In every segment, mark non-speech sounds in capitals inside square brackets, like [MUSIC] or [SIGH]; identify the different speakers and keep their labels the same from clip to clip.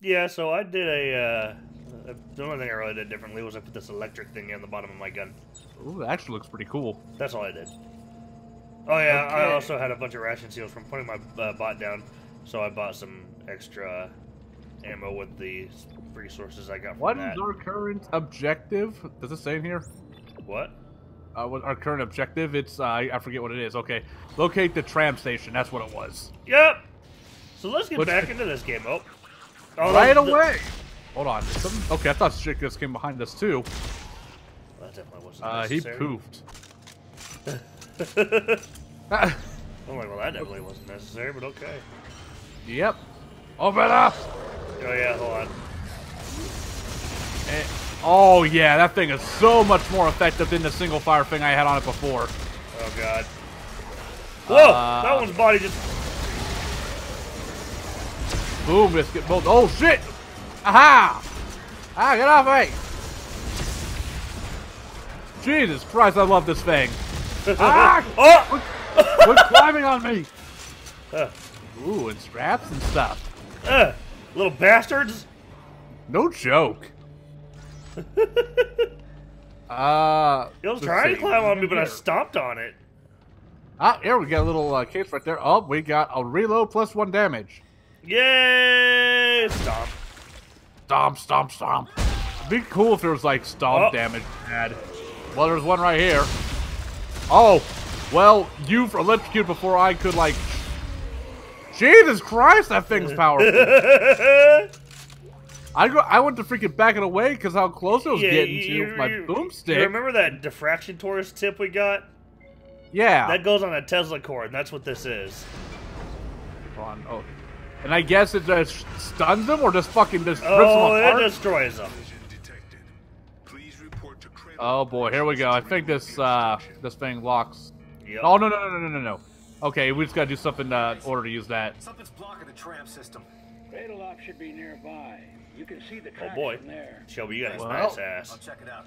Speaker 1: Yeah, so I did a. Uh, the only thing I really did differently was I put this electric thing on the bottom of my gun.
Speaker 2: Ooh, that actually looks pretty cool.
Speaker 1: That's all I did. Oh yeah, I also had a bunch of ration seals from putting my uh, bot down, so I bought some extra ammo with the resources I got from
Speaker 2: What
Speaker 1: that.
Speaker 2: is our current objective? Does it say in here?
Speaker 1: What?
Speaker 2: Uh, what our current objective? It's uh, I I forget what it is. Okay, locate the tram station. That's what it was.
Speaker 1: Yep. So let's get
Speaker 2: What's-
Speaker 1: back into this game. Oh. Oh
Speaker 2: right away. Hold on. Something- okay, I thought shit just came behind us too.
Speaker 1: That definitely wasn't
Speaker 2: Uh, he
Speaker 1: necessary.
Speaker 2: poofed. [LAUGHS] [LAUGHS]
Speaker 1: I'm like, well, that definitely wasn't necessary, but okay.
Speaker 2: yep. Open up.
Speaker 1: Oh yeah, hold on.
Speaker 2: Eh, oh yeah, that thing is so much more effective than the single fire thing I had on it before.
Speaker 1: Oh god. Whoa!
Speaker 2: Uh,
Speaker 1: that one's body just.
Speaker 2: Boom, biscuit bolt. Oh shit! Aha! Ah, get off me! Jesus Christ, I love this thing. ah! [LAUGHS]
Speaker 1: Oh!
Speaker 2: Quit climbing on me! [LAUGHS]
Speaker 1: Uh,
Speaker 2: Ooh, and straps and stuff.
Speaker 1: uh, little bastards!
Speaker 2: No joke. [LAUGHS] uh.
Speaker 1: He was
Speaker 2: let's
Speaker 1: trying to climb on me, but I stomped on it.
Speaker 2: Ah, here we got a little uh, case right there. Oh, we got a reload plus one damage.
Speaker 1: Yay! Stomp.
Speaker 2: Stomp, stomp, stomp. It'd be cool if there was like stomp
Speaker 1: Oh.
Speaker 2: damage had. Well, there's one right here. Oh, well, you've electrocuted before I could like. Jesus Christ, that thing's [LAUGHS] powerful. [LAUGHS] I go, I went to freaking back it away because how close it was
Speaker 1: Yeah,
Speaker 2: getting
Speaker 1: you-
Speaker 2: to
Speaker 1: you-
Speaker 2: my boomstick.
Speaker 1: Remember that diffraction torus tip we got?
Speaker 2: yeah.
Speaker 1: That goes on a Tesla core, and that's what this is.
Speaker 2: Hold on, oh. And I guess it just stuns them or just fucking just rips
Speaker 1: Oh,
Speaker 2: them
Speaker 1: it
Speaker 2: apart.
Speaker 1: destroys them.
Speaker 3: Collision detected. Please report to Kremlin.
Speaker 2: Oh boy, here we go. I think this uh this thing locks.
Speaker 1: Yep.
Speaker 2: Oh no no no no no no no. Okay, we just gotta do something uh, in order to use that.
Speaker 4: Something's blocking the tram system.
Speaker 5: Fatal Lock should be nearby. You can see the
Speaker 1: Oh boy.
Speaker 5: from there.
Speaker 1: Shelby, you got his
Speaker 2: Well-
Speaker 1: nice
Speaker 4: I'll check it out.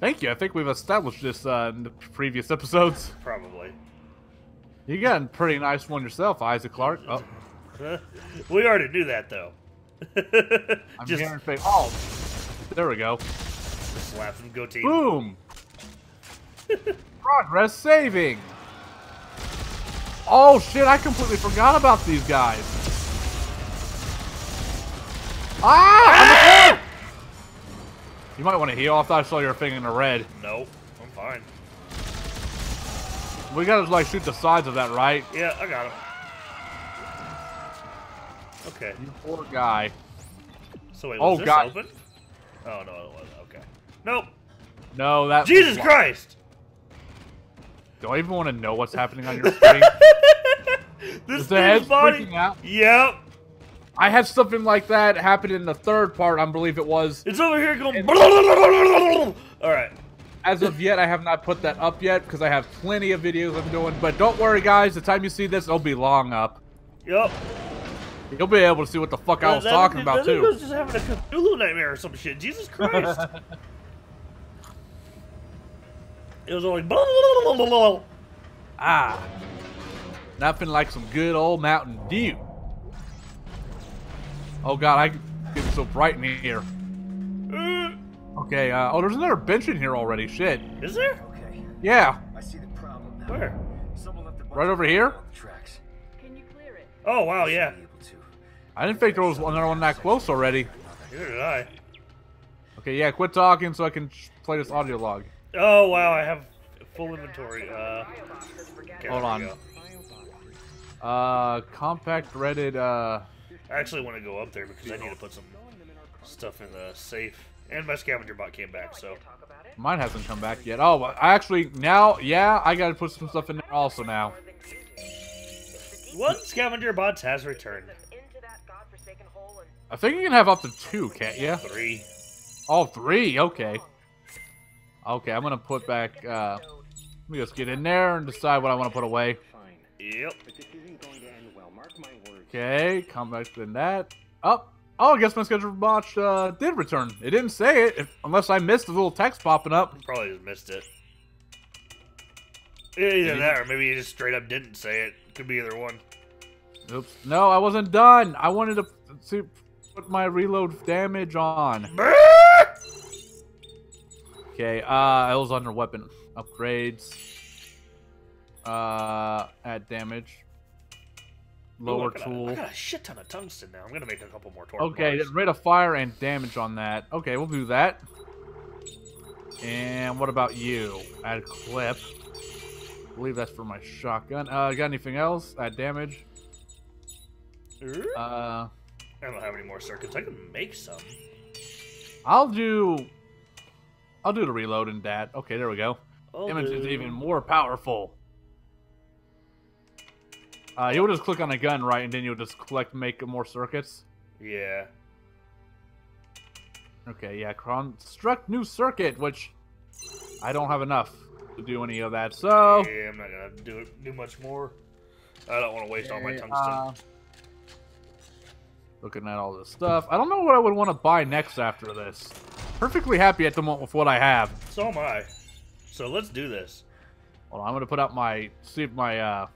Speaker 2: Thank you. I think we've established this uh, in the previous episodes.
Speaker 1: Probably.
Speaker 2: You got a pretty nice one yourself, Isaac Clarke. Oh,
Speaker 1: we already knew that, though. [LAUGHS]
Speaker 2: I'm
Speaker 1: Just
Speaker 2: hearing fa- Oh, there we go.
Speaker 1: slap them, go team.
Speaker 2: Boom. Progress saving. Oh shit! I completely forgot about these guys. Ah! I'm You might want to heal. I thought I saw your thing in the red.
Speaker 1: Nope, I'm fine.
Speaker 2: We gotta like shoot the sides of that, right?
Speaker 1: Yeah, I got him. Okay,
Speaker 2: You poor guy.
Speaker 1: so wait,
Speaker 2: Oh,
Speaker 1: was this
Speaker 2: God.
Speaker 1: open? Oh, no, it wasn't. Okay. Nope.
Speaker 2: No, that.
Speaker 1: Jesus Christ!
Speaker 2: Do I even want to know what's happening on your screen? [LAUGHS]
Speaker 1: This
Speaker 2: Is the head
Speaker 1: thing's body. Yep.
Speaker 2: I had something like that happen in the third part. I believe it was.
Speaker 1: It's over here going. [LAUGHS] All right.
Speaker 2: As of yet, I have not put that up yet because I have plenty of videos I'm doing. But don't worry, guys. The time you see this, it'll be long up.
Speaker 1: Yep.
Speaker 2: You'll be able to see what the fuck I was talking about
Speaker 1: that
Speaker 2: too.
Speaker 1: was just having a Cthulhu nightmare or some shit. Jesus Christ. [LAUGHS] it was only.
Speaker 2: Ah, nothing like some good old Mountain Dew. Oh God, I get so bright in here. Okay. Uh, oh, there's another bench in here already. Shit.
Speaker 1: Is there?
Speaker 4: Okay,
Speaker 2: Yeah.
Speaker 4: I see the problem now.
Speaker 1: Where?
Speaker 4: Someone left a
Speaker 2: Right over here?
Speaker 4: tracks.
Speaker 6: Can you clear it?
Speaker 1: Oh wow, yeah.
Speaker 2: I didn't think there was another one that close already.
Speaker 1: Neither did I.
Speaker 2: Okay, yeah. Quit talking so I can play this audio log.
Speaker 1: Oh wow, I have full inventory. Uh, okay,
Speaker 2: Hold on. Uh, compact Reddit. Uh,
Speaker 1: I actually want to go up there because I need to put some stuff in the safe. And my scavenger bot came back, so
Speaker 2: mine hasn't come back yet. Oh, I actually now, yeah, I gotta put some stuff in there also now.
Speaker 1: one scavenger bot has returned.
Speaker 2: I think you can have up to two, can't you?
Speaker 1: Three.
Speaker 2: All three. Okay. Okay, I'm gonna put back. Uh, let me just get in there and decide what I want to put away.
Speaker 1: Yep.
Speaker 5: But this isn't going to end well. Mark my words.
Speaker 2: Okay, come back to that. Oh, oh, I guess my schedule botch uh, did return. It didn't say it, if, unless I missed the little text popping up.
Speaker 1: Probably just missed it. Either that, or maybe he just straight up didn't say it. Could be either one.
Speaker 2: Oops. No, I wasn't done. I wanted to see. Put my reload damage on. Okay, uh, it was under weapon upgrades. Uh, add damage. Lower
Speaker 1: Ooh, I got a-
Speaker 2: tool.
Speaker 1: I got a shit ton of tungsten now. I'm gonna make a couple more torque
Speaker 2: Okay,
Speaker 1: bars.
Speaker 2: rate of fire and damage on that. Okay, we'll do that. And what about you? Add clip. I believe that's for my shotgun. Uh, got anything else? Add damage. Uh,
Speaker 1: I don't have any more circuits. I can make some.
Speaker 2: I'll do. I'll do the reload in that. Okay, there we go.
Speaker 1: I'll
Speaker 2: Image is even more powerful. Uh, you'll just click on a gun, right, and then you'll just collect, make more circuits.
Speaker 1: Yeah.
Speaker 2: Okay, yeah, construct new circuit, which I don't have enough to do any of that. So,
Speaker 1: Yeah, I'm not gonna do do much more. I don't want to waste all my
Speaker 2: Okay,
Speaker 1: tungsten.
Speaker 2: uh, looking at all this stuff, I don't know what I would want to buy next after this. Perfectly happy at the moment with what I have.
Speaker 1: so am I. So let's do this.
Speaker 2: Hold on, I'm gonna put out my see if my uh,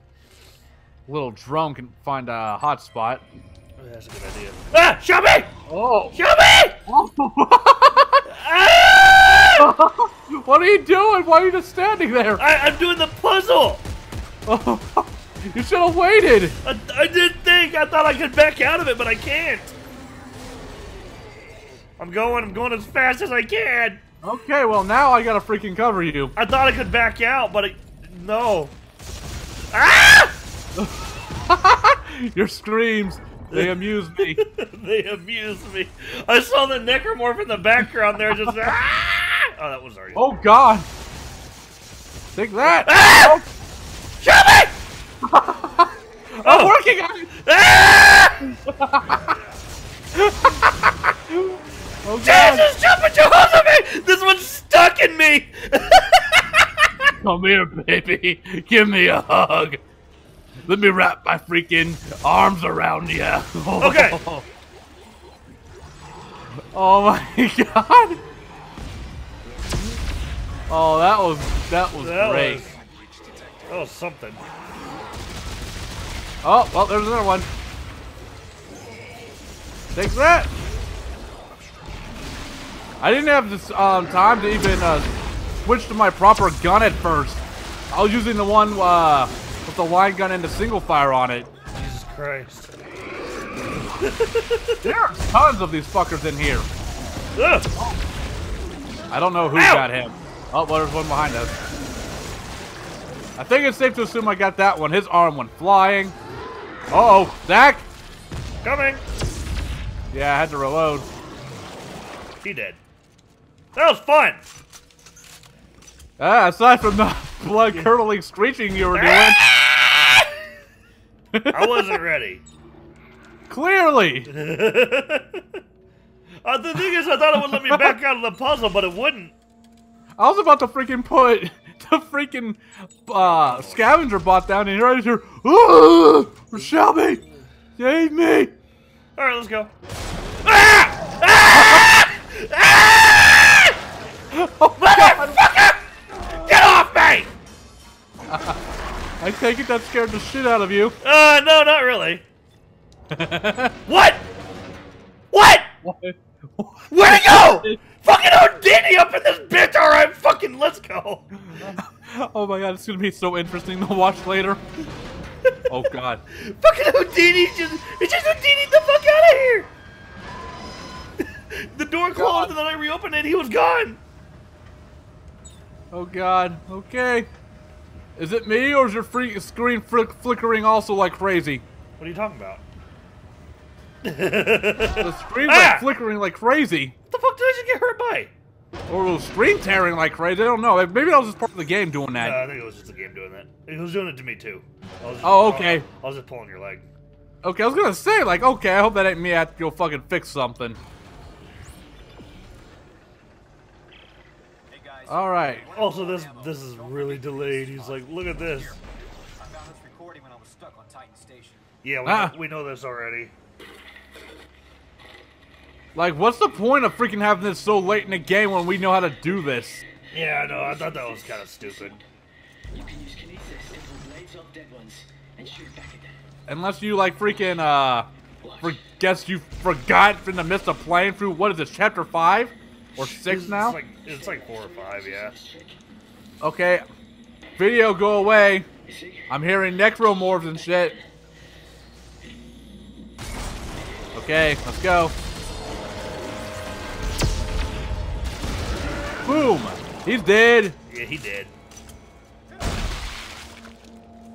Speaker 2: little drone can find a hotspot.
Speaker 1: Oh, That's a good idea. Ah! Shelby!
Speaker 2: Oh,
Speaker 1: Shelby! [LAUGHS] Ah!
Speaker 2: what are you doing? Why are you just standing there?
Speaker 1: I, I'm doing the puzzle. [LAUGHS]
Speaker 2: you should have waited.
Speaker 1: I, I didn't think. I thought I could back out of it, but I can't. I'm going. I'm going as fast as I can.
Speaker 2: Okay, well now I gotta freaking cover you.
Speaker 1: I thought I could back out, but it, no. Ah! [LAUGHS]
Speaker 2: Your screams, they amuse me. [LAUGHS]
Speaker 1: they amuse me. I saw the necromorph in the background there, just. [LAUGHS] ah! Oh, that was already.
Speaker 2: Oh God! Take that!
Speaker 1: Ah! Shelby!
Speaker 2: I'm
Speaker 1: Oh.
Speaker 2: working on it.
Speaker 1: Ah! [LAUGHS]
Speaker 2: Oh God!
Speaker 1: Jesus, jump at your hold of me! This one's stuck in me! [LAUGHS]
Speaker 2: Come here, baby. Give me a hug. Let me wrap my freaking arms around you. [LAUGHS]
Speaker 1: Okay.
Speaker 2: Oh my God! Oh, that was that was
Speaker 1: that
Speaker 2: great.
Speaker 1: was. That was something.
Speaker 2: Oh, well, there's another one. Thanks for that. I didn't have this um, time to even uh, switch to my proper gun at first. I was using the one uh, with the line gun and the single fire on it.
Speaker 1: Jesus Christ. [LAUGHS]
Speaker 2: There are tons of these fuckers in here.
Speaker 1: Ugh.
Speaker 2: I don't know who
Speaker 1: Ow!
Speaker 2: got him. Oh, well, there's one behind us. I think it's safe to assume I got that one. His arm went flying. Uh oh, Zach.
Speaker 1: Coming.
Speaker 2: Yeah, I had to reload.
Speaker 1: He did. That was fun.
Speaker 2: Ah, aside from the [LAUGHS] blood curdling screeching you were doing! [LAUGHS]
Speaker 1: I wasn't ready. [LAUGHS]
Speaker 2: clearly.
Speaker 1: uh, the thing is, I thought it would let me back out of the puzzle, but it wouldn't.
Speaker 2: I was about to freaking put [LAUGHS] the freaking uh, scavenger bot down, and right here, "Ah, Shelby, save me!
Speaker 1: All right, let's go. Ah! Ah! Ah!
Speaker 2: Oh my.
Speaker 1: Motherfucker! Get off me! [LAUGHS]
Speaker 2: I take it that scared the shit out of you.
Speaker 1: Uh, no, not really. [LAUGHS] What? What? Where'd he go? Fucking Houdini up in this bitch! All right, fucking, let's go.
Speaker 2: oh my god, it's gonna be so interesting to watch later. oh god. [LAUGHS]
Speaker 1: Fucking Houdini just, it just Houdini the fuck out of here. [LAUGHS] the door closed and then I reopened it. He was gone.
Speaker 2: Oh god. Okay. Is it me or is your free screen flick flickering also like crazy?
Speaker 1: What are you talking about?
Speaker 2: The screen's
Speaker 1: Ah!
Speaker 2: like flickering like crazy.
Speaker 1: What the fuck did I just get hurt by?
Speaker 2: Or was screen tearing like crazy. I don't know. Maybe that was just part of the game doing
Speaker 1: No,
Speaker 2: that.
Speaker 1: I think it was just the game doing that. It was doing it to me too. I was just,
Speaker 2: Oh, okay.
Speaker 1: I was just pulling your leg.
Speaker 2: Okay, I was gonna say, like, okay, I hope that ain't me. I have to go fucking fix something.
Speaker 4: Hey guys.
Speaker 2: Alright.
Speaker 1: Also, this this is really delayed. He's like, look at this.
Speaker 4: This recording when I was stuck on Titan Station.
Speaker 1: Yeah, we,
Speaker 2: Ah.
Speaker 1: know, we know this already.
Speaker 2: Like, what's the point of freaking having this so late in the game when we know how to do this?
Speaker 1: Yeah, I know. I thought that was kind of stupid.
Speaker 7: You can use kinesis to pull blades off dead ones and shoot back at them.
Speaker 2: Unless you, like, freaking, uh, for, guess you forgot in the midst of playing through what is this, chapter five or six
Speaker 1: It's
Speaker 2: now?
Speaker 1: like it's like four or five, yeah.
Speaker 2: Okay, video go away. I'm hearing necromorphs and shit. Okay, let's go. Boom! He's dead.
Speaker 1: Yeah, he did.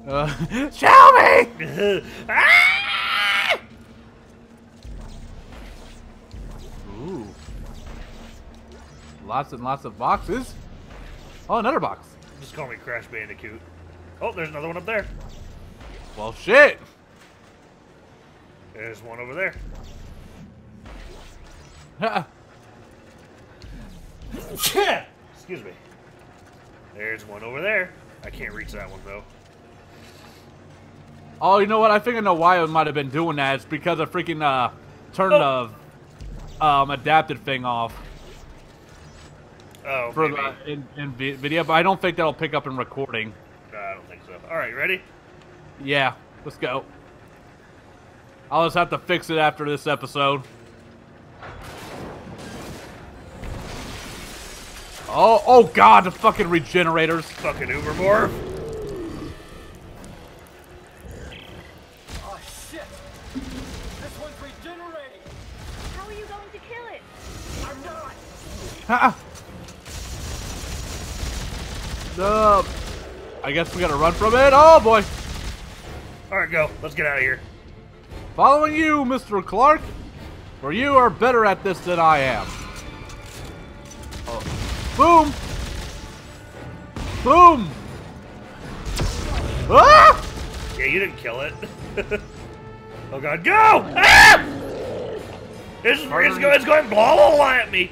Speaker 2: Uh, [LAUGHS] show me!
Speaker 1: ah! [LAUGHS]
Speaker 2: Ooh. Lots and lots of boxes. Oh, another box.
Speaker 1: Just call me Crash Bandicoot. Oh, there's another one up there.
Speaker 2: Well, shit.
Speaker 1: There's one over there. [LAUGHS] Excuse me. There's one over there. I can't reach that one though.
Speaker 2: oh, you know what? I think I know why I might have been doing that. It's because I freaking uh turned
Speaker 1: Oh.
Speaker 2: the um adapted thing off
Speaker 1: Oh,
Speaker 2: for the in, in video, but I don't think that'll pick up in recording.
Speaker 1: No, I don't think so. All right, ready?
Speaker 2: Yeah, let's go. I'll just have to fix it after this episode. Oh, oh god, the fucking regenerators.
Speaker 1: Fucking Ubermorph.
Speaker 4: Oh shit! This one's regenerating!
Speaker 6: How are you going to kill it?
Speaker 4: I'm not!
Speaker 2: Ha! The, I guess we gotta run from it. Oh boy.
Speaker 1: All right, go. Let's get out of here.
Speaker 2: Following you, Mr. Clarke. For you are better at this than I am. Boom! Boom! Ah!
Speaker 1: Yeah, you didn't kill it. [LAUGHS] oh god, go! Ah! It's, it's, going, it's going blah blah blah at me.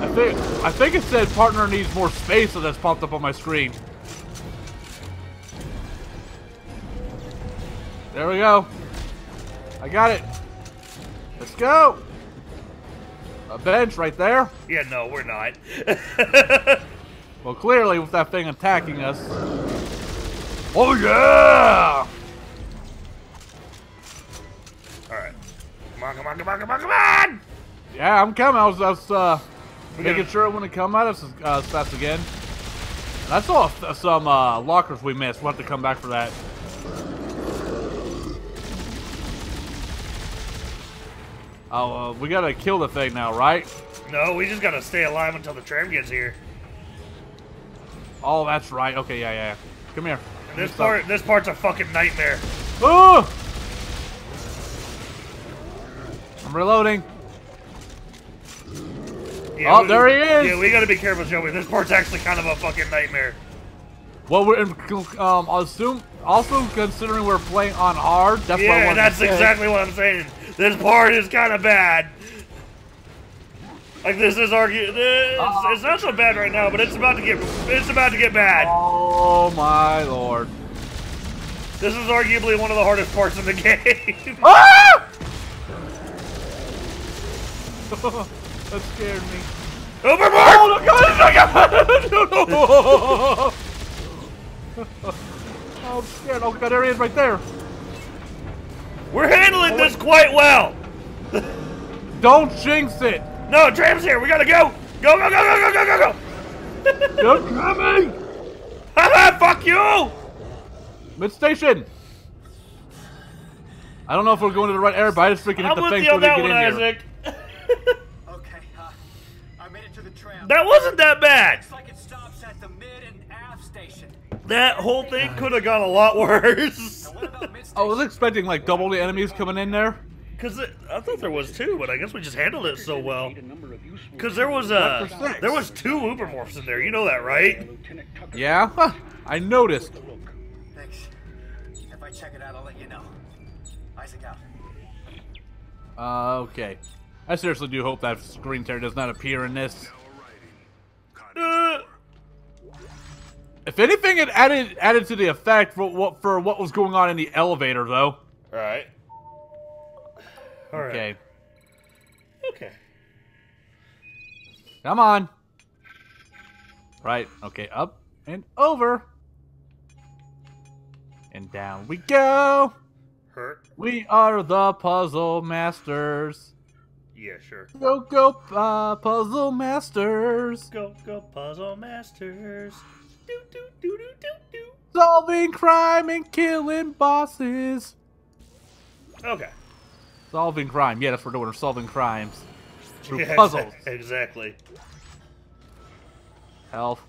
Speaker 2: I think I think it said partner needs more space, so that's popped up on my screen. There we go. I got it. Let's go. A bench right there.
Speaker 1: Yeah, no, we're not. [LAUGHS]
Speaker 2: Well, clearly with that thing attacking us. Oh yeah!
Speaker 1: All right. Come on, come on, come on, come on, come on!
Speaker 2: Yeah, I'm coming. I was, I was uh, making
Speaker 1: gotta-
Speaker 2: sure it wouldn't come at us as, uh, fast again. And I saw some uh, lockers we missed. We'll have to come back for that. Oh, uh, we gotta kill the thing now, right?
Speaker 1: No, we just gotta stay alive until the tram gets here.
Speaker 2: Oh, that's right. Okay, yeah, yeah. Come here.
Speaker 1: This
Speaker 2: Stop.
Speaker 1: part, this part's a fucking nightmare.
Speaker 2: Oh! I'm reloading.
Speaker 1: Yeah,
Speaker 2: Oh,
Speaker 1: we-
Speaker 2: there he is!
Speaker 1: Yeah, we gotta be careful, Joey. This part's actually kind of a fucking nightmare.
Speaker 2: Well, we're in, um, assume also considering we're playing on hard. That's what I
Speaker 1: yeah, that's
Speaker 2: to say.
Speaker 1: exactly what I'm saying. This part is kind of bad. Like this is argue. This, it's not so bad right now, but it's about to get. It's about to get bad.
Speaker 2: Oh my lord!
Speaker 1: This is arguably one of the hardest parts in the [LAUGHS] game.
Speaker 2: Ah! [LAUGHS] that scared me.
Speaker 1: Overboard!
Speaker 2: Oh my god! Oh, [LAUGHS] I'm scared. Oh god, there he is right there.
Speaker 1: We're handling this quite well. [LAUGHS]
Speaker 2: Don't jinx it.
Speaker 1: No, tram's here. We gotta go. Go, go, go, go, go, go, go, go. [LAUGHS]
Speaker 2: You're coming.
Speaker 1: Haha, fuck you.
Speaker 2: Mid station. I don't know if we're going to the right area, but I just freaking hit
Speaker 1: I'm
Speaker 2: the
Speaker 1: with
Speaker 2: thing
Speaker 1: you
Speaker 2: so
Speaker 1: on
Speaker 2: they
Speaker 1: that
Speaker 2: get
Speaker 1: one,
Speaker 2: in here.
Speaker 1: Isaac. [LAUGHS]
Speaker 4: Okay, uh, I made it to the tram.
Speaker 1: that wasn't that bad.
Speaker 4: Looks like it stops at the mid and aft station.
Speaker 1: That whole thing could have gone a lot worse.
Speaker 4: Now what about [LAUGHS] mid
Speaker 2: I was expecting like double the enemies coming in there.
Speaker 1: Cause it, I thought there was two, but I guess we just handled it so well.
Speaker 5: A number of useful
Speaker 1: Cause there was uh,
Speaker 2: Chapter
Speaker 1: there was two Ubermorphs in there. You know that, right?
Speaker 2: Yeah, Huh, I noticed.
Speaker 4: Thanks. If I check it out, I'll let you know. Isaac out.
Speaker 2: Uh, okay. I seriously do hope that screen tear does not appear in this. If anything, it added added to the effect for what for what was going on in the elevator, though.
Speaker 1: all right. All right.
Speaker 2: Okay,
Speaker 1: Okay.
Speaker 2: come on. Right. Okay, up and over, and down we go.
Speaker 1: Hurt?
Speaker 2: We are the puzzle masters.
Speaker 1: Yeah, sure.
Speaker 2: Go go uh, puzzle masters.
Speaker 1: Go, go, puzzle masters. Do, do, do, do, do, do.
Speaker 2: Solving crime and killing bosses.
Speaker 1: Okay.
Speaker 2: Solving crime. Yeah, that's what we're doing. We're solving crimes through
Speaker 1: Yeah,
Speaker 2: puzzles. [LAUGHS]
Speaker 1: Exactly.
Speaker 2: Health.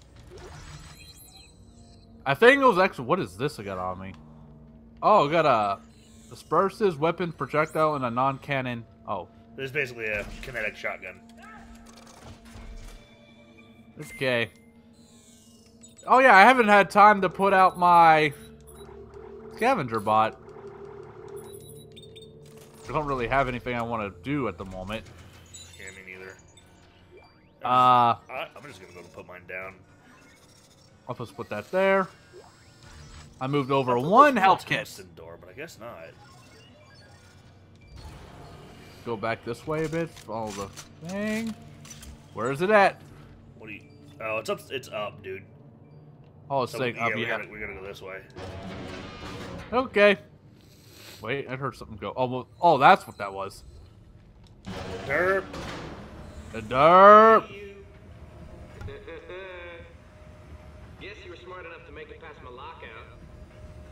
Speaker 2: I think it was actually. What is this I got on me? Oh, I got a dispersive weapon projectile and a non-cannon. Oh,
Speaker 1: This is basically a kinetic shotgun.
Speaker 2: okay. Oh yeah, I haven't had time to put out my scavenger bot. I don't really have anything I want to do at the moment.
Speaker 1: Yeah, me neither.
Speaker 2: Uh,
Speaker 1: I, I'm just gonna go put mine down.
Speaker 2: I'll just put that there. I moved over one health kit.
Speaker 1: Door, but I guess not.
Speaker 2: Go back this way a bit. Follow the thing. Where is it at?
Speaker 1: What do you? Oh, it's up. It's up, dude.
Speaker 2: Oh, it's
Speaker 1: So,
Speaker 2: saying
Speaker 1: yeah,
Speaker 2: up.
Speaker 1: we,
Speaker 2: Yeah.
Speaker 1: gotta, we gotta go this way.
Speaker 2: Okay. Wait, I heard something go. Oh, well, oh, that's what that was.
Speaker 1: Derp.
Speaker 2: The derp. [LAUGHS]
Speaker 8: Guess you were smart enough to make it past my lockout.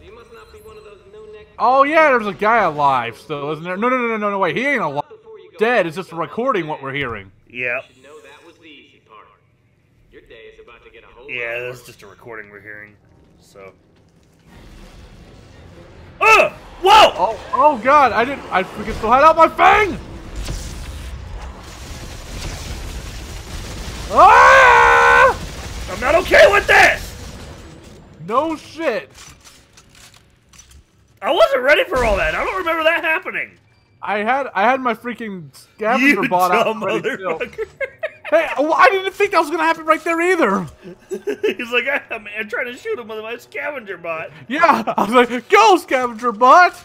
Speaker 8: You must not be one of those no-neck...
Speaker 2: Oh yeah, there's a guy alive still, isn't there? No, no, no, no, no, no. Wait, he ain't alive. Dead. It's just recording what we're hearing.
Speaker 1: Yeah.
Speaker 8: You should know that was the easy part. Your day is about to get a whole
Speaker 1: Yeah,
Speaker 8: lot
Speaker 1: that's just a recording we're hearing. So. Oh! Whoa!
Speaker 2: Oh, oh God! I didn't. I freaking still had out my fang. Ah!
Speaker 1: I'm not okay with this.
Speaker 2: No shit.
Speaker 1: I wasn't ready for all that. I don't remember that happening.
Speaker 2: I had I had my freaking scavenger
Speaker 1: you
Speaker 2: bot out.
Speaker 1: dumb
Speaker 2: ready still.
Speaker 1: motherfucker. [LAUGHS]
Speaker 2: Hey, well, I didn't think that was gonna happen right there either. [LAUGHS]
Speaker 1: He's like, I'm, I'm trying to shoot him with my scavenger bot.
Speaker 2: Yeah, I was like, go scavenger bot.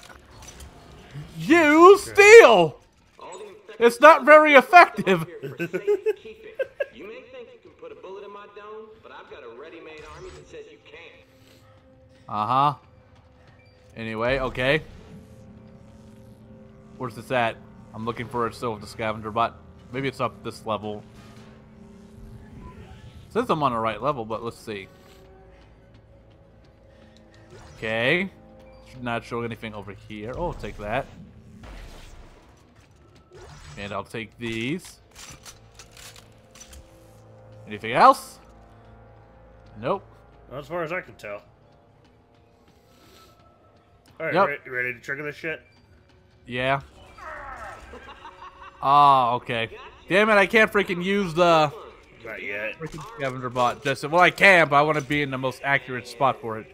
Speaker 2: You steal.
Speaker 8: All the infected
Speaker 2: It's not very effective. [LAUGHS]
Speaker 8: here for safekeeping. You may think you can put a bullet in my dome, but I've got a ready-made army that says you can't.
Speaker 2: Uh huh. Anyway, okay. Where's this at? I'm looking for it still with the scavenger bot. Maybe it's up this level. Says I'm on the right level, but let's see. Okay. Should not show anything over here. Oh, I'll take that. And I'll take these. Anything else? Nope.
Speaker 1: As far as I can tell. All right,
Speaker 2: Yep.
Speaker 1: re- ready to trigger this shit?
Speaker 2: Yeah. Oh, okay. Damn it, I can't freaking use the
Speaker 1: Not yet.
Speaker 2: freaking scavenger bot. Just well, I can, but I want to be in the most accurate spot for it.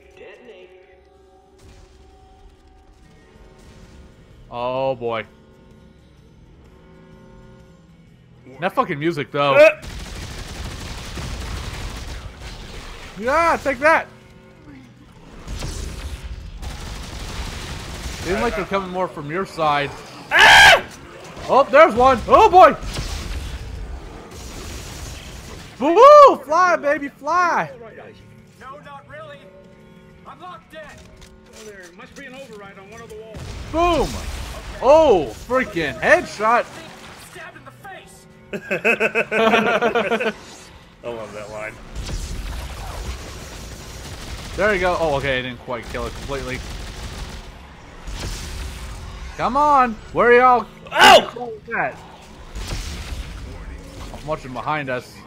Speaker 2: Oh boy. That fucking music though.
Speaker 1: Uh,
Speaker 2: Yeah, take that. Seems like they're coming more from your side. Oh, there's one. Oh boy. Woo! Fly, baby, fly.
Speaker 5: All right, Isaac.
Speaker 4: No, not really. I'm locked in.
Speaker 5: Well, oh, there must be an override on one of the walls.
Speaker 2: Boom. Oh, freaking headshot.
Speaker 4: Stabbed in the face. [LAUGHS]
Speaker 1: I love that line.
Speaker 2: There you go. Oh, okay, I didn't quite kill it completely. Come on. Where are y'all?
Speaker 1: Oh!
Speaker 2: What? I'm watching behind us.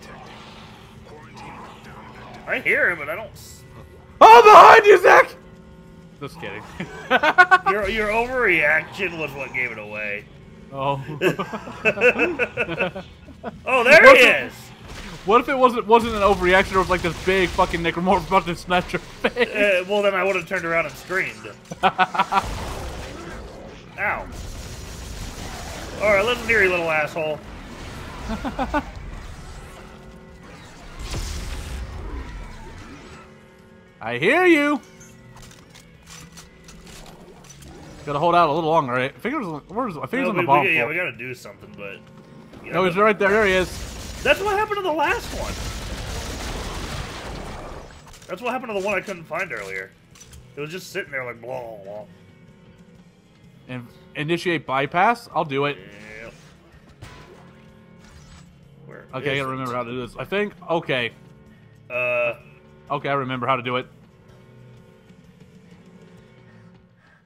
Speaker 1: I hear him, but I don't.
Speaker 2: Oh, behind you, Zach! Just kidding. [LAUGHS]
Speaker 1: Your your overreaction was what gave it away.
Speaker 2: oh. [LAUGHS]
Speaker 1: Oh, there
Speaker 2: What's
Speaker 1: he is.
Speaker 2: what if it wasn't wasn't an overreaction it was like this big fucking necromorph about to snatch your face?
Speaker 1: Uh, well, then I would have turned around and screamed. [LAUGHS] Ow. Alright, listen here, you little asshole.
Speaker 2: I hear you. Gotta hold out a little longer. Right? Fingers, where's I think
Speaker 1: No,
Speaker 2: on
Speaker 1: we,
Speaker 2: the bomb.
Speaker 1: we, yeah, we gotta do something, but. you
Speaker 2: No, he's right there. There he is.
Speaker 1: That's what happened to the last one. That's what happened to the one I couldn't find earlier. It was just sitting there like blah blah. blah.
Speaker 2: And initiate bypass? I'll do it.
Speaker 1: Yeah. Where
Speaker 2: Okay, I gotta remember how to do this. I think. Okay.
Speaker 1: Uh,
Speaker 2: Okay, I remember how to do it.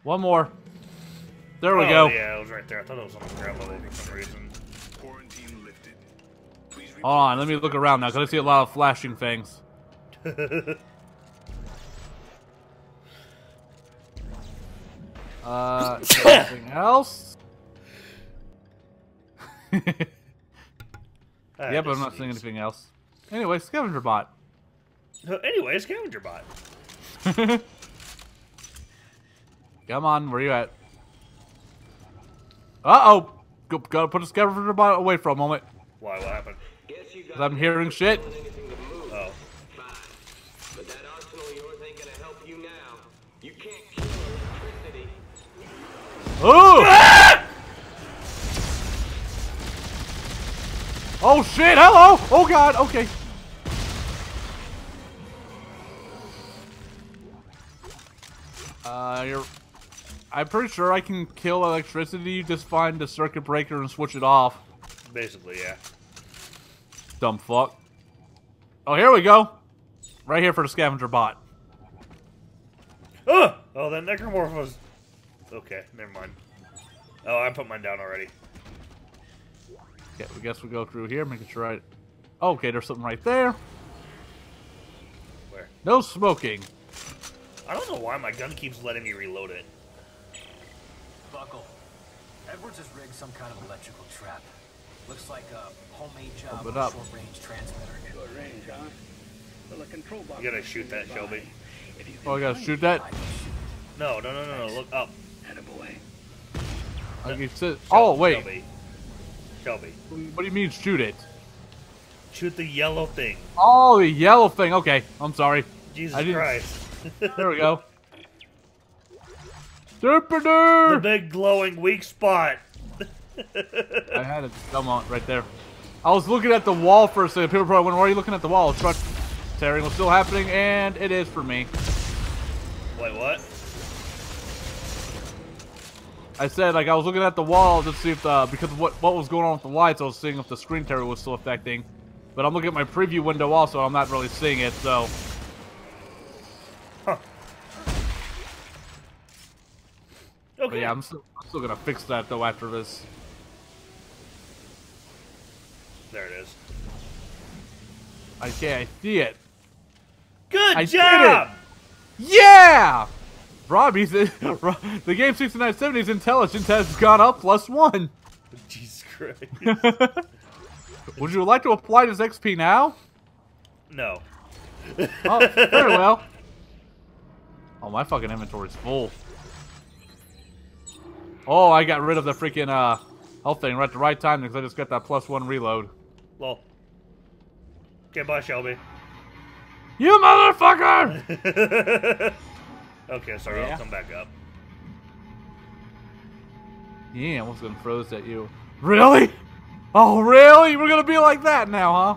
Speaker 2: One more. There we
Speaker 1: oh,
Speaker 2: go.
Speaker 1: Yeah, it was right there. I thought it was on the ground level for some reason.
Speaker 3: Quarantine lifted. Please report
Speaker 2: Hold on, let me look around now, because I see a lot of flashing things. [LAUGHS] Uh, anything else?
Speaker 1: I
Speaker 2: yeah, but I'm not seeing anything else. Anyway, scavenger bot.
Speaker 1: Anyway, scavenger bot. [LAUGHS]
Speaker 2: Come on, where you at? Uh-oh! Go, gotta put the scavenger bot away for a moment.
Speaker 1: Why? What happened?
Speaker 8: Guess you
Speaker 2: 'cause
Speaker 8: got
Speaker 2: I'm hearing shit.
Speaker 8: anything to move.
Speaker 1: Oh.
Speaker 8: Fine. But that arsenal of yours ain't gonna help you now. You can't kill electricity.
Speaker 2: Ooh! Ah! Oh shit, hello! Oh god, okay. Uh, you're... I'm pretty sure I can kill electricity, just find the circuit breaker and switch it off.
Speaker 1: Basically, yeah.
Speaker 2: Dumb fuck. Oh, here we go. Right here for the scavenger bot.
Speaker 1: Oh, oh, that necromorph was. Okay, never mind. Oh, I put mine down already.
Speaker 2: Okay, we guess we go through here, making sure I... Okay, there's something right there.
Speaker 1: Where?
Speaker 2: No smoking.
Speaker 1: I don't know why my gun keeps letting me reload it.
Speaker 4: Buckle. Edwards has rigged some kind of electrical trap. Looks like a homemade job
Speaker 2: Open
Speaker 4: of
Speaker 2: it up.
Speaker 4: short-range transmitter.
Speaker 5: Short range, huh? Well, the control box.
Speaker 1: You gotta shoot that, Shelby.
Speaker 2: Oh, I gotta shoot that?
Speaker 4: I can shoot.
Speaker 1: No, no, no, no, no. Look up.
Speaker 5: Attaboy.
Speaker 2: Okay, sit- Oh, wait.
Speaker 1: Shelby. Shelby.
Speaker 2: What do you mean shoot it?
Speaker 1: Shoot the yellow thing.
Speaker 2: Oh, the yellow thing. Okay, I'm sorry.
Speaker 1: Jesus
Speaker 2: I didn't-
Speaker 1: Christ.
Speaker 2: There we go.
Speaker 1: the
Speaker 2: Derpader!
Speaker 1: big glowing weak spot.
Speaker 2: I had it come on right there. I was looking at the wall for a second. People probably wondering, why are you looking at the wall? Truck tearing was still happening, and it is for me.
Speaker 1: Wait, what?
Speaker 2: I said, like, I was looking at the wall to see if the, because of what, what was going on with the lights, I was seeing if the screen tear was still affecting. But I'm looking at my preview window also, I'm not really seeing it, so. But
Speaker 1: Okay.
Speaker 2: yeah, I'm still, I'm still gonna fix that though after this.
Speaker 1: There it is.
Speaker 2: Okay, I see it.
Speaker 1: Good
Speaker 2: I
Speaker 1: job!
Speaker 2: Yeah! Robbie [LAUGHS] the game 6970's intelligence has gone up plus one. [LAUGHS]
Speaker 1: Jesus Christ. [LAUGHS]
Speaker 2: Would you like to apply this XP now?
Speaker 1: no.
Speaker 2: Oh, very well. Oh, my fucking inventory's full. Oh, I got rid of the freaking uh health thing right at the right time because I just got that plus one reload.
Speaker 1: Lol. Okay, bye, Shelby.
Speaker 2: You motherfucker! [LAUGHS]
Speaker 1: okay, sorry,
Speaker 2: Yeah.
Speaker 1: I'll come back up.
Speaker 2: Yeah, I almost gonna froze at you. Really? Oh, really? We're gonna be like that now, huh?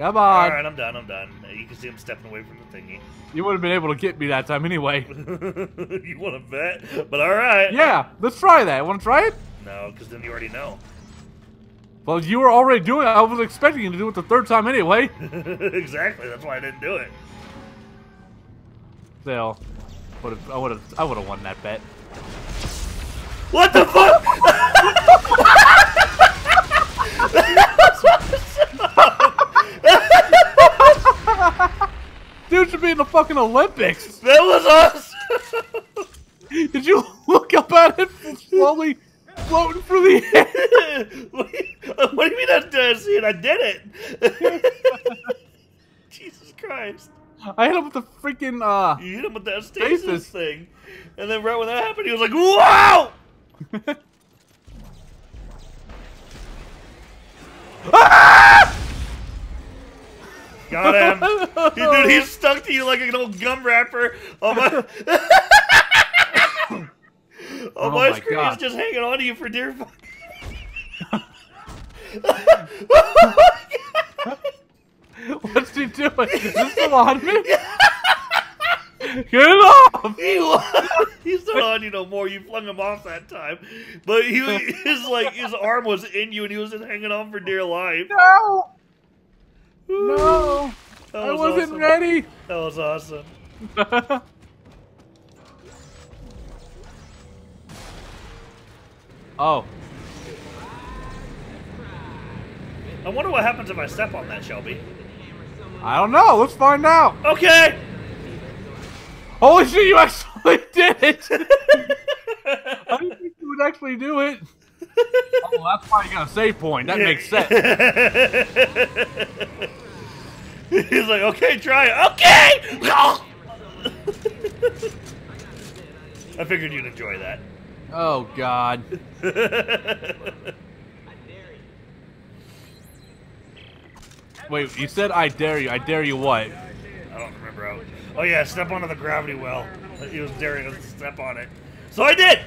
Speaker 2: Come on.
Speaker 1: Alright, I'm done, I'm done. You can see him stepping away from the thingy.
Speaker 2: You would have been able to get me that time anyway. [LAUGHS]
Speaker 1: you want to bet? But alright.
Speaker 2: Yeah, let's try that. Want to try it?
Speaker 1: No, because then you already know.
Speaker 2: Well, you were already doing it. I was expecting you to do it the third time anyway. [LAUGHS]
Speaker 1: exactly, that's why I didn't do it.
Speaker 2: Still, would I would have I would have won that bet.
Speaker 1: What the fuck? [LAUGHS]
Speaker 2: Dude should be in the fucking Olympics.
Speaker 1: that was us! [LAUGHS]
Speaker 2: Did you look up at it slowly floating through the air? [LAUGHS]
Speaker 1: what, do you, what do you mean I did see it? I did it! [LAUGHS] Jesus Christ.
Speaker 2: I hit him with the freaking uh.
Speaker 1: You hit him with that stasis
Speaker 2: Stasis.
Speaker 1: thing. And then right when that happened, he was like, wow! Got him. Dude, he's [LAUGHS] stuck to you like an old gum wrapper. On my, [LAUGHS] on
Speaker 2: Oh
Speaker 1: my,
Speaker 2: my
Speaker 1: screen,
Speaker 2: God.
Speaker 1: he's just hanging on to you for dear fuck. [LAUGHS]
Speaker 2: What's he doing? Is this still on me? Get it off!
Speaker 1: He was, he's not on you no more. You flung him off that time, but he his like his arm was in you, and he was just hanging on for dear life.
Speaker 2: No! No!
Speaker 1: That
Speaker 2: I
Speaker 1: was
Speaker 2: wasn't
Speaker 1: awesome.
Speaker 2: ready!
Speaker 1: That was awesome. [LAUGHS]
Speaker 2: oh.
Speaker 1: I wonder what happens if I step on that, Shelby.
Speaker 2: I don't know. Let's find out.
Speaker 1: Okay.
Speaker 2: Holy shit, you actually [LAUGHS] did it! [LAUGHS] I didn't think you would actually do it. Oh, that's why you got a save point. That makes sense. [LAUGHS]
Speaker 1: He's like, okay, try it. Okay. [LAUGHS] I figured you'd enjoy that.
Speaker 2: Oh, God. [LAUGHS] Wait, you said I dare you. I dare you what?
Speaker 1: I don't remember how. Oh yeah, step onto the gravity well. He was daring us to step on it, so I did.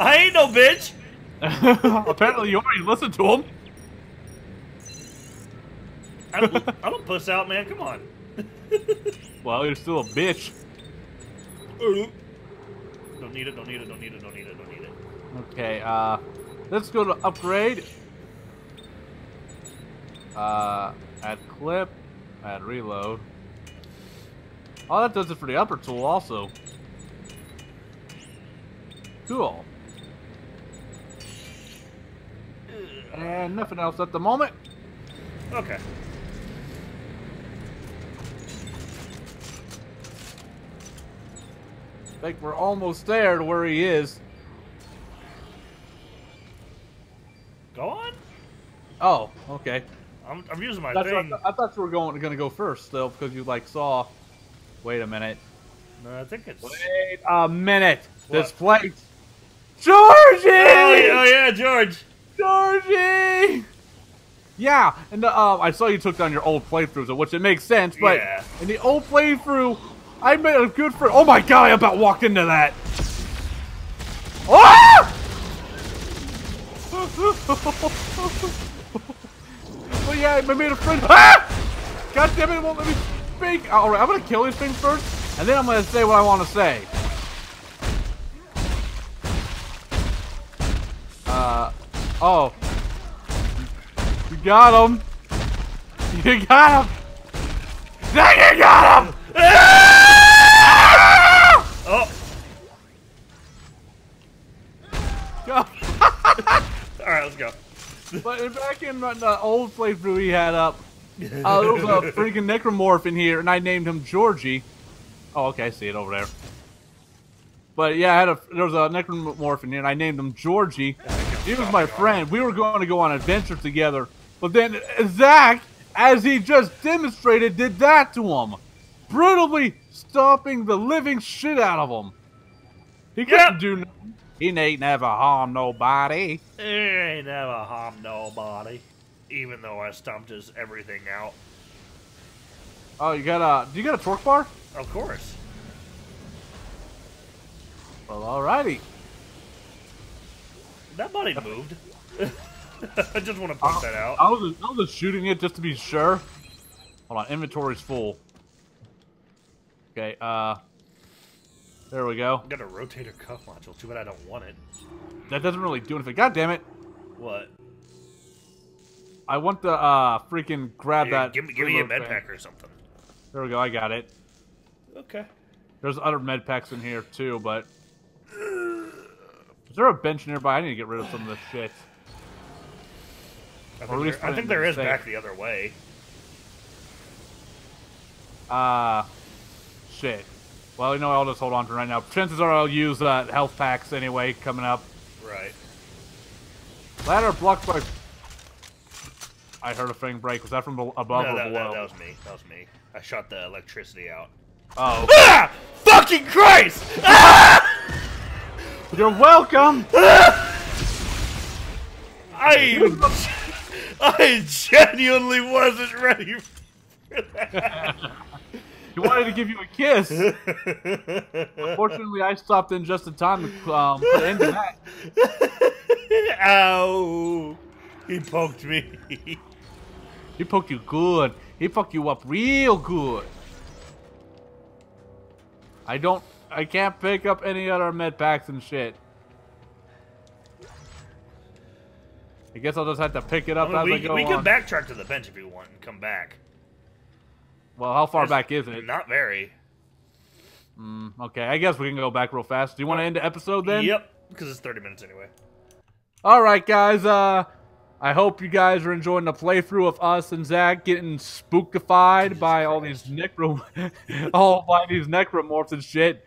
Speaker 1: I ain't no bitch. [LAUGHS]
Speaker 2: Apparently, you already listened to him.
Speaker 1: I don't, I don't puss out, man. Come on. [LAUGHS]
Speaker 2: Well, you're still a bitch.
Speaker 1: Don't need it. Don't need it. Don't need it. Don't need it. Don't need it.
Speaker 2: Okay, uh, let's go to upgrade. Uh, add clip, add reload. Oh, that does it for the upper tool also. Cool. And nothing else at the moment.
Speaker 1: Okay.
Speaker 2: I think we're almost there to where he is.
Speaker 1: Go on.
Speaker 2: Oh, okay.
Speaker 1: I'm, I'm using my
Speaker 2: That's
Speaker 1: thing.
Speaker 2: what, I thought you were going gonna go first still because you like saw. Wait a minute.
Speaker 1: No, I think it's.
Speaker 2: Wait a minute. This
Speaker 1: What?
Speaker 2: plate. Georgie!
Speaker 1: Oh, oh yeah, George.
Speaker 2: Georgie! Yeah, and uh, I saw you took down your old playthroughs, which it makes sense. But
Speaker 1: Yeah.
Speaker 2: in the old playthrough, I made a good friend. Oh my god! I about walked into that. Ah! [LAUGHS] but yeah, I made a friend. Ah! God damn it! It won't let me speak. All right, I'm gonna kill this thing first, and then I'm gonna say what I want to say. Uh, oh. You got him. You got him. Dang, you got him!
Speaker 1: Oh,
Speaker 2: God.
Speaker 1: all right, let's go.
Speaker 2: But back in the old playthrough he had up, uh, there was a [LAUGHS] freaking necromorph in here, and I named him Georgie. Oh, okay, I see it over there. But yeah, I had a there was a necromorph in here, and I named him Georgie. He was my friend. We were going to go on adventures together, but then Zach, as he just demonstrated, did that to him, brutally stomping the living shit out of him. He couldn't
Speaker 1: Yep.
Speaker 2: do nothing. He ain't never harmed nobody.
Speaker 1: He ain't never harmed nobody, even though I stumped his everything out.
Speaker 2: Oh, you got a? Do you got a torque bar?
Speaker 1: Of course.
Speaker 2: Well, alrighty.
Speaker 1: That body moved. [LAUGHS] I just want to point that out.
Speaker 2: I was, I was just shooting it just to be sure. Hold on, inventory's full. Okay, uh, there we go.
Speaker 1: got a rotator cuff module. Too bad I don't want it.
Speaker 2: That doesn't really do anything. God damn it!
Speaker 1: What?
Speaker 2: I want the uh freaking grab that.
Speaker 1: give me, give me a med
Speaker 2: thing.
Speaker 1: pack or something.
Speaker 2: There we go. I got it.
Speaker 1: Okay.
Speaker 2: There's other med packs in here too, but [SIGHS] [SIGHS] is there a bench nearby? I need to get rid of some of this shit.
Speaker 1: I think, there, I think there is
Speaker 2: say.
Speaker 1: back the other way.
Speaker 2: Uh, shit. Well, you know, I'll just hold on to it right now. Chances are I'll use uh, health packs anyway coming up.
Speaker 1: Right.
Speaker 2: Ladder blocked by. I heard a thing break. Was that from above
Speaker 1: No,
Speaker 2: or
Speaker 1: that,
Speaker 2: below?
Speaker 1: that, that was me. That was me. I shot the electricity out.
Speaker 2: Oh,
Speaker 1: Ah! Fucking Christ!
Speaker 2: You're welcome. [LAUGHS]
Speaker 1: I I genuinely wasn't ready for that.
Speaker 2: He wanted to give you a kiss. [LAUGHS] Fortunately, I stopped in just in time to um, put an end to that. [LAUGHS]
Speaker 1: Ow! He poked me.
Speaker 2: He poked you good. He fucked you up real good. I don't. I can't pick up any other med packs and shit. I guess I'll just have to pick it
Speaker 1: I
Speaker 2: up
Speaker 1: mean,
Speaker 2: as I
Speaker 1: we
Speaker 2: go
Speaker 1: we
Speaker 2: on.
Speaker 1: backtrack to the bench if you want and come back.
Speaker 2: well, how far
Speaker 1: There's
Speaker 2: back is it?
Speaker 1: Not very.
Speaker 2: Okay, I guess we can go back real fast. Do you want to end the episode then?
Speaker 1: Yep, because it's 30 minutes anyway.
Speaker 2: All right, guys. Uh, I hope you guys are enjoying the playthrough of us and Zach getting spookified by all these necro, [LAUGHS] all by these necromorphs and shit.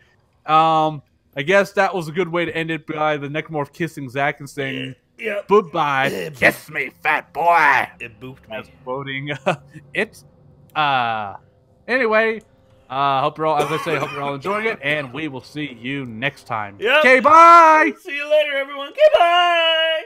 Speaker 2: Um, I guess that was a good way to end it by the necromorph kissing Zach and saying
Speaker 1: Yep.
Speaker 2: goodbye. Kiss me, fat boy.
Speaker 1: It booped me.
Speaker 2: As quoting [LAUGHS] it. Uh, anyway. Uh, hope you're all, as I say, hope you're all enjoying it, and we will see you next time.
Speaker 1: Yep.
Speaker 2: Okay, bye.
Speaker 1: See you later, everyone. Goodbye.